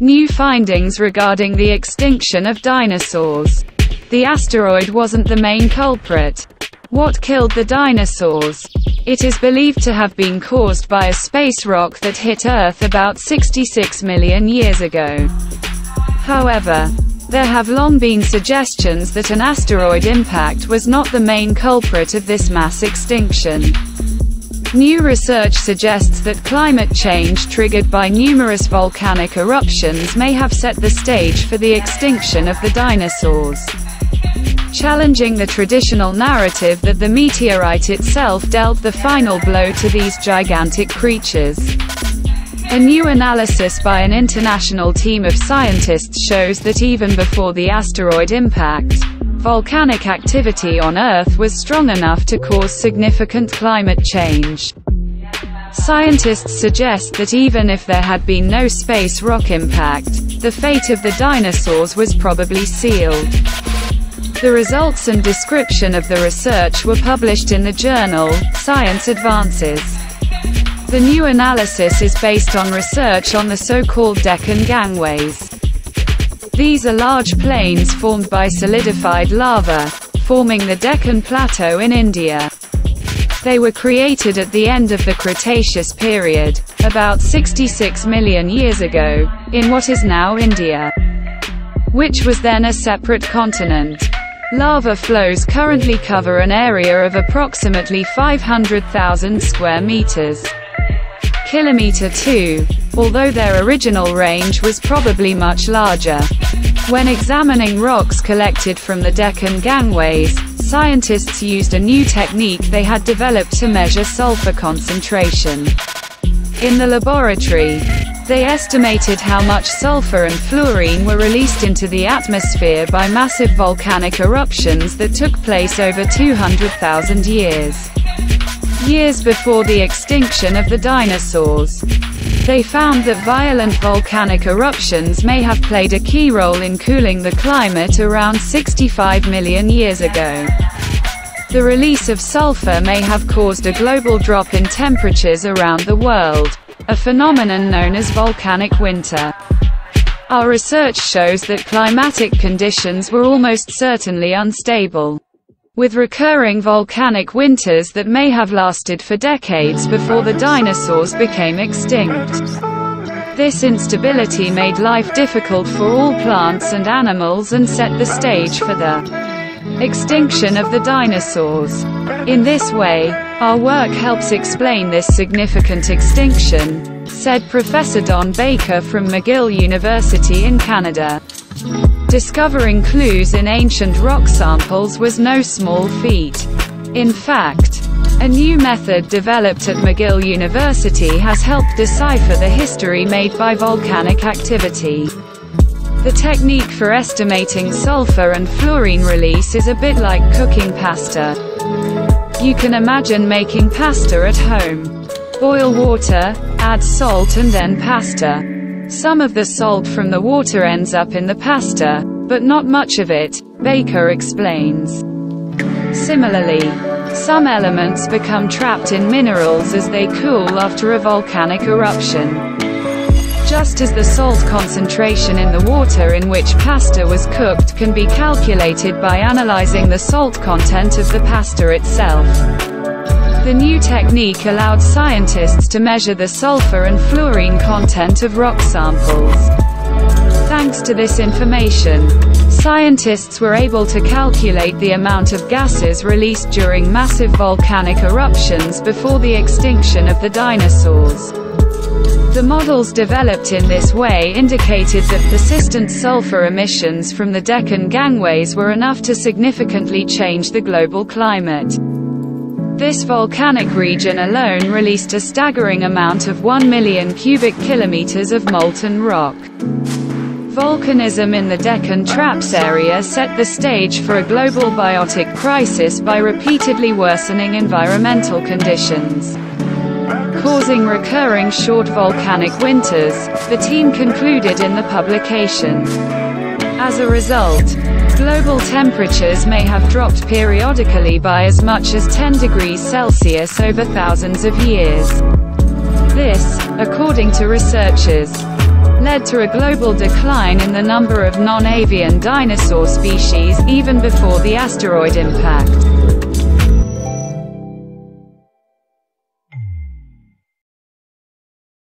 New findings regarding the extinction of dinosaurs. The asteroid wasn't the main culprit. What killed the dinosaurs? It is believed to have been caused by a space rock that hit Earth about 66 million years ago. However, there have long been suggestions that an asteroid impact was not the main culprit of this mass extinction. New research suggests that climate change triggered by numerous volcanic eruptions may have set the stage for the extinction of the dinosaurs. Challenging the traditional narrative that the meteorite itself dealt the final blow to these gigantic creatures. A new analysis by an international team of scientists shows that even before the asteroid impact, volcanic activity on Earth was strong enough to cause significant climate change. Scientists suggest that even if there had been no space rock impact, the fate of the dinosaurs was probably sealed. The results and description of the research were published in the journal, Science Advances. The new analysis is based on research on the so-called Deccan gangways. These are large plains formed by solidified lava, forming the Deccan Plateau in India. They were created at the end of the Cretaceous period, about 66 million years ago, in what is now India, which was then a separate continent. Lava flows currently cover an area of approximately 500,000 square meters. Kilometer 2, although their original range was probably much larger. When examining rocks collected from the Deccan gangways, scientists used a new technique they had developed to measure sulfur concentration. In the laboratory, they estimated how much sulfur and fluorine were released into the atmosphere by massive volcanic eruptions that took place over 200,000 years years before the extinction of the dinosaurs. They found that violent volcanic eruptions may have played a key role in cooling the climate around 65 million years ago. The release of sulfur may have caused a global drop in temperatures around the world, a phenomenon known as volcanic winter. Our research shows that climatic conditions were almost certainly unstable with recurring volcanic winters that may have lasted for decades before the dinosaurs became extinct. This instability made life difficult for all plants and animals and set the stage for the extinction of the dinosaurs. In this way, our work helps explain this significant extinction, said Professor Don Baker from McGill University in Canada. Discovering clues in ancient rock samples was no small feat. In fact, a new method developed at McGill University has helped decipher the history made by volcanic activity. The technique for estimating sulfur and fluorine release is a bit like cooking pasta. You can imagine making pasta at home. Boil water, add salt and then pasta. Some of the salt from the water ends up in the pasta, but not much of it, Baker explains. Similarly, some elements become trapped in minerals as they cool after a volcanic eruption. Just as the salt concentration in the water in which pasta was cooked can be calculated by analyzing the salt content of the pasta itself. The new technique allowed scientists to measure the sulfur and fluorine content of rock samples. Thanks to this information, scientists were able to calculate the amount of gases released during massive volcanic eruptions before the extinction of the dinosaurs. The models developed in this way indicated that persistent sulfur emissions from the Deccan gangways were enough to significantly change the global climate. This volcanic region alone released a staggering amount of 1 million cubic kilometers of molten rock. Volcanism in the Deccan Traps area set the stage for a global biotic crisis by repeatedly worsening environmental conditions. Causing recurring short volcanic winters, the team concluded in the publication. As a result, Global temperatures may have dropped periodically by as much as 10 degrees Celsius over thousands of years. This, according to researchers, led to a global decline in the number of non-avian dinosaur species, even before the asteroid impact.